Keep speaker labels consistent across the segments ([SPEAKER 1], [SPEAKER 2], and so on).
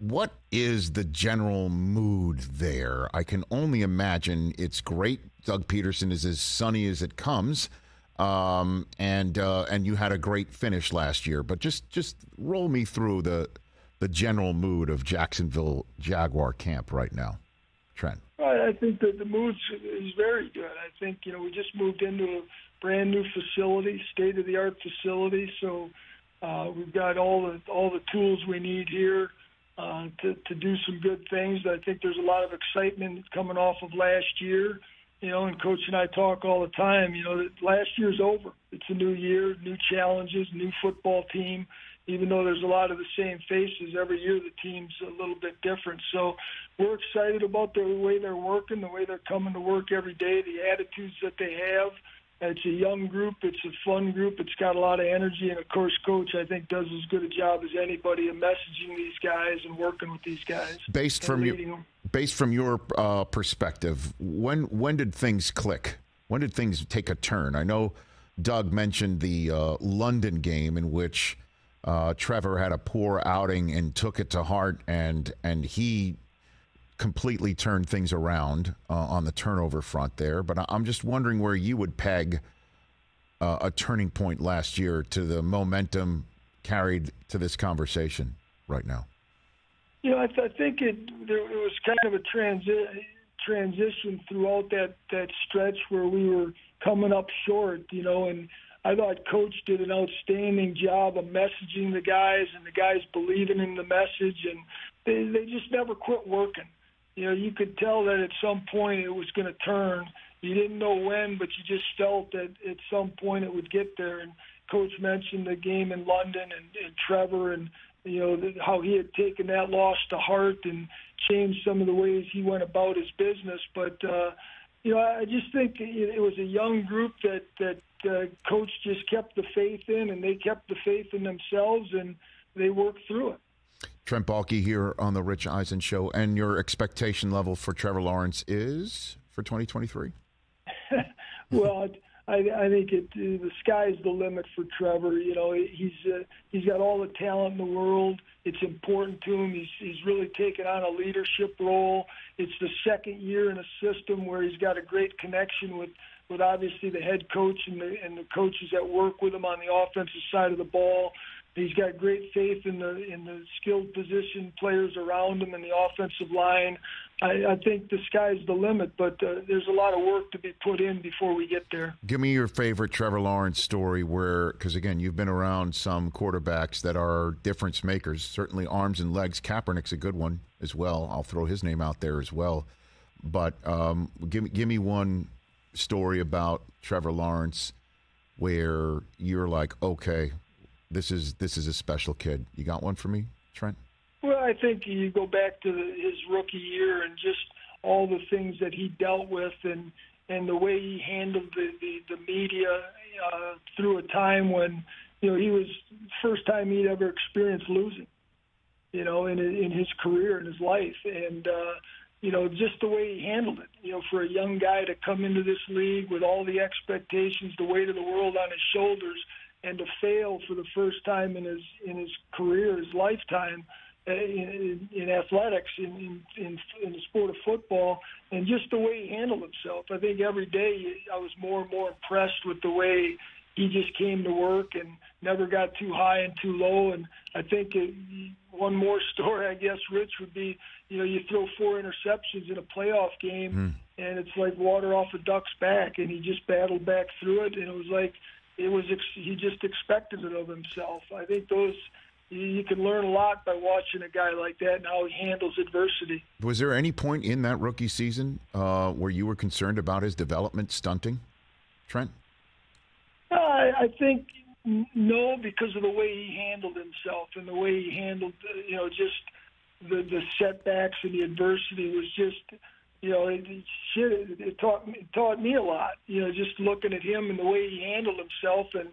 [SPEAKER 1] what is the general mood there? I can only imagine it's great. Doug Pederson is as sunny as it comes, um, and uh, and you had a great finish last year. But just just roll me through the the general mood of Jacksonville Jaguar camp right now, Trent.
[SPEAKER 2] I think that the mood is very good. I think you know we just moved into a brand new facility, state of the art facility, so uh, we've got all the all the tools we need here uh, to to do some good things. I think there's a lot of excitement coming off of last year. You know, and Coach and I talk all the time. You know, that last year's over. It's a new year, new challenges, new football team. Even though there's a lot of the same faces, every year the team's a little bit different. So we're excited about the way they're working, the way they're coming to work every day, the attitudes that they have. It's a young group. It's a fun group. It's got a lot of energy, and of course, coach I think does as good a job as anybody in messaging these guys and working with these guys.
[SPEAKER 1] Based from your them. based from your uh, perspective, when when did things click? When did things take a turn? I know Doug mentioned the uh, London game in which uh, Trevor had a poor outing and took it to heart, and and he completely turned things around uh, on the turnover front there. But I'm just wondering where you would peg uh, a turning point last year to the momentum carried to this conversation right now.
[SPEAKER 2] You know, I, th- I think it there, it was kind of a transi- transition throughout that that stretch where we were coming up short. You know, and I thought Coach did an outstanding job of messaging the guys, and the guys believing in the message, and they they just never quit working you know, you could tell that at some point it was going to turn. You didn't know when, but you just felt that at some point it would get there. And Coach mentioned the game in London and, and Trevor and you know how he had taken that loss to heart and changed some of the ways he went about his business. But uh, you know, I just think it was a young group that that uh, coach just kept the faith in, and they kept the faith in themselves, and they worked through it.
[SPEAKER 1] Trent Baalke here on the Rich Eisen Show, and your expectation level for Trevor Lawrence is for 2023.
[SPEAKER 2] well, I, I think it, the sky's the limit for Trevor. You know, he's uh, he's got all the talent in the world. It's important to him. He's he's really taken on a leadership role. It's the second year in a system where he's got a great connection with with obviously the head coach and the and the coaches that work with him on the offensive side of the ball. He's got great faith in the in the skilled position players around him and the offensive line. I, I think the sky's the limit, but uh, there's a lot of work to be put in before we get there.
[SPEAKER 1] Give me your favorite Trevor Lawrence story, where because again you've been around some quarterbacks that are difference makers. Certainly arms and legs. Kaepernick's a good one as well. I'll throw his name out there as well. But um, give me give me one story about Trevor Lawrence where you're like, okay, this is this is a special kid. You got one for me, Trent?
[SPEAKER 2] Well, I think you go back to the, his rookie year and just all the things that he dealt with and and the way he handled the the, the media uh, through a time when you know he was first time he'd ever experienced losing, you know, in in his career in his life, and uh, you know just the way he handled it. You know, for a young guy to come into this league with all the expectations, the weight of the world on his shoulders and to fail for the first time in his in his career, his lifetime uh, in, in athletics, in, in in the sport of football, and just the way he handled himself. I think every day I was more and more impressed with the way he just came to work and never got too high and too low. And I think it, one more story, I guess, Rich would be, you know, you throw four interceptions in a playoff game, mm. and it's like water off a duck's back, and he just battled back through it, and it was like it was he just expected it of himself. I think those you can learn a lot by watching a guy like that and how he handles adversity.
[SPEAKER 1] Was there any point in that rookie season uh, where you were concerned about his development stunting, Trent?
[SPEAKER 2] Uh, I think no, because of the way he handled himself and the way he handled, you know, just the the setbacks and the adversity was just you know, it, it, shit, it, taught me, it taught me a lot. You know, just looking at him and the way he handled himself, and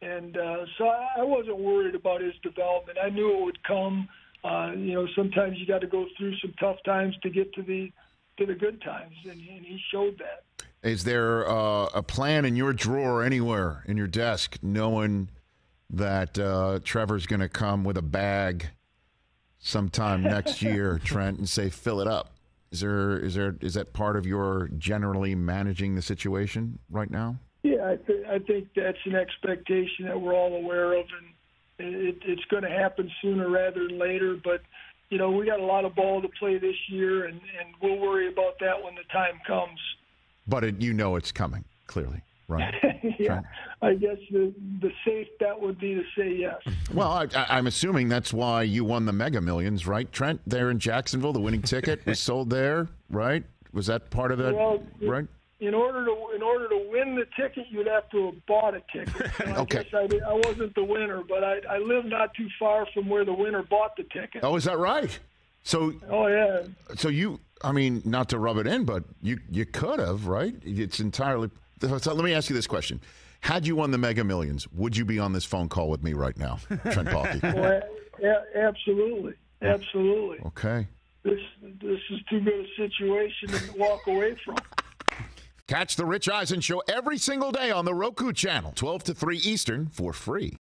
[SPEAKER 2] and uh, so I, I wasn't worried about his development. I knew it would come. Uh, you know, sometimes you got to go through some tough times to get to the to the good times, and, and he showed that.
[SPEAKER 1] Is there uh, a plan in your drawer anywhere in your desk, knowing that uh, Trevor's going to come with a bag? sometime next year, Trent, and say fill it up. Is there is there is that part of your generally managing the situation right now?
[SPEAKER 2] Yeah, I, th- I think that's an expectation that we're all aware of, and it, it's going to happen sooner rather than later. But you know, we got a lot of ball to play this year, and, and we'll worry about that when the time comes.
[SPEAKER 1] But it, you know it's coming, clearly, right?
[SPEAKER 2] yeah, I guess the the safe bet would be to say yes.
[SPEAKER 1] Well, I, am assuming that's why you won the Mega Millions, right, Trent? There in Jacksonville, the winning ticket was sold there, right? Was that part of that,
[SPEAKER 2] well,
[SPEAKER 1] right?
[SPEAKER 2] in order to in order to win the ticket, you'd have to have bought a ticket. I
[SPEAKER 1] okay.
[SPEAKER 2] guess I, I wasn't the winner, but I, I live not too far from where the winner bought the ticket.
[SPEAKER 1] Oh, is that right? So.
[SPEAKER 2] Oh yeah.
[SPEAKER 1] So you, I mean, not to rub it in, but you you could have, right? It's entirely. So let me ask you this question: Had you won the Mega Millions, would you be on this phone call with me right now, Trent Baalke?
[SPEAKER 2] well, a- absolutely, absolutely.
[SPEAKER 1] Okay.
[SPEAKER 2] This this is too good a situation to walk away from.
[SPEAKER 1] Catch the Rich Eisen show every single day on the Roku channel, 12 to 3 Eastern, for free.